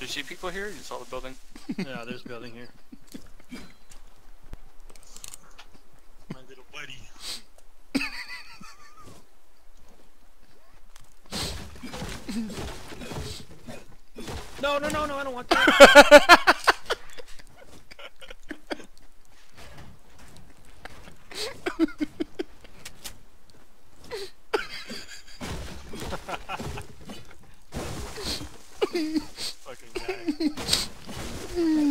Do you see people here? You saw the building? yeah, there's a building here. My little buddy. no, no, no, no, I don't want that. Hehehehe fucking guy.